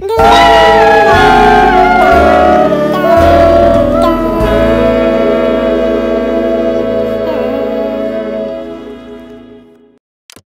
No!